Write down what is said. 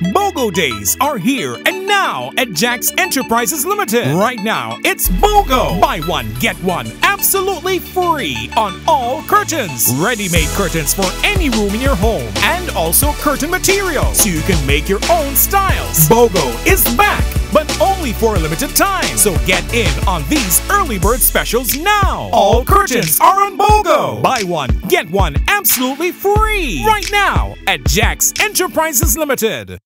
BOGO days are here and now at JAX Enterprises Limited. Right now, it's BOGO. Buy one, get one absolutely free on all curtains. Ready-made curtains for any room in your home and also curtain material so you can make your own styles. BOGO is back, but only for a limited time. So get in on these early bird specials now. All curtains are on BOGO. Buy one, get one absolutely free right now at JAX Enterprises Limited.